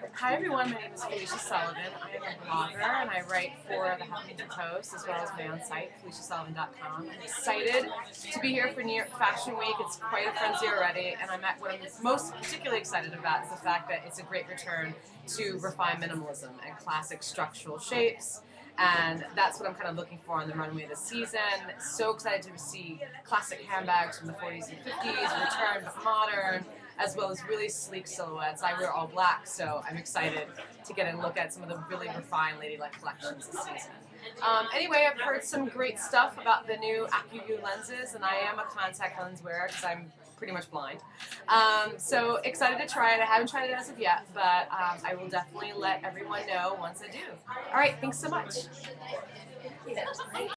Hi everyone, my name is Felicia Sullivan. I am a blogger and I write for the Huffington Post as well as my own site, FeliciaSullivan.com. I'm excited to be here for New York Fashion Week. It's quite a frenzy already and I'm at, what I'm most particularly excited about is the fact that it's a great return to refined minimalism and classic structural shapes. And that's what I'm kind of looking for on the runway this season. So excited to see classic handbags from the 40s and 50s return with modern, as well as really sleek silhouettes. I wear all black, so I'm excited to get a look at some of the really refined ladylike collections this season. Um, anyway, I've heard some great stuff about the new Acuvue lenses, and I am a contact lens wearer because I'm pretty much blind. Um, so excited to try it. I haven't tried it as of yet, but um, I will definitely let everyone know once I do. All right, thanks so much.